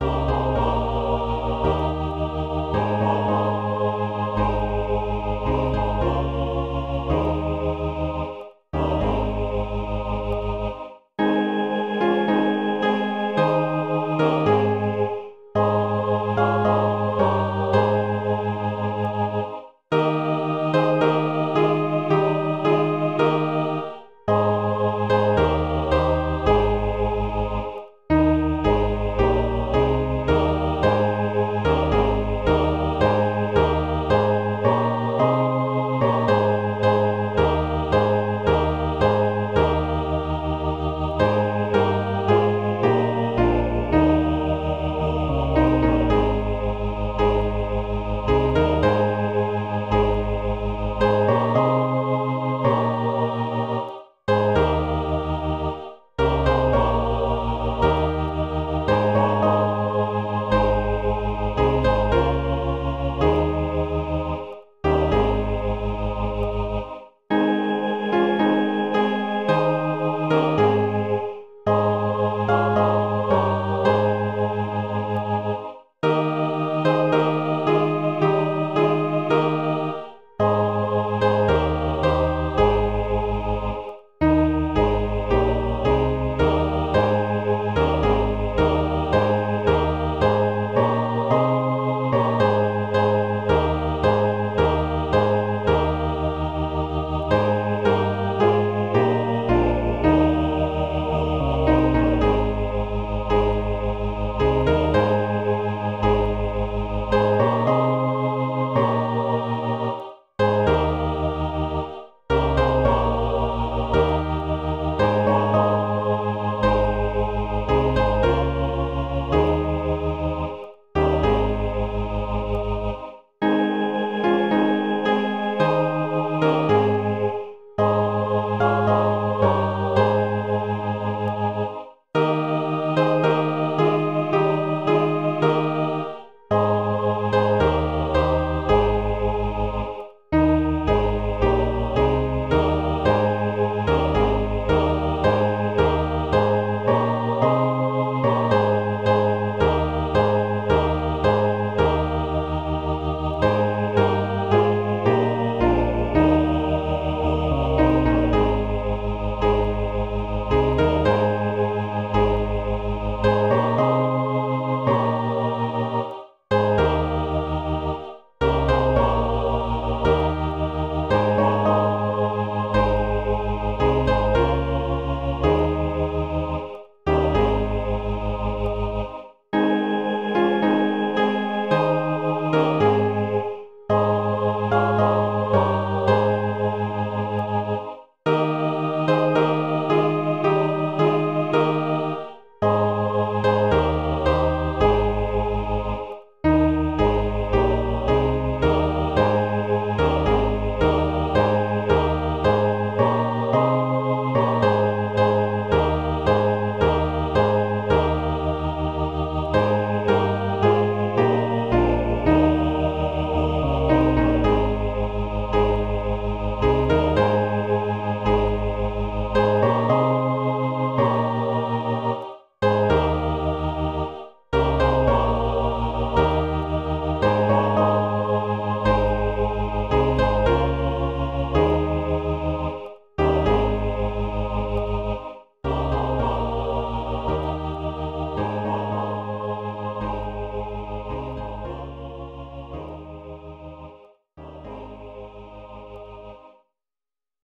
Oh.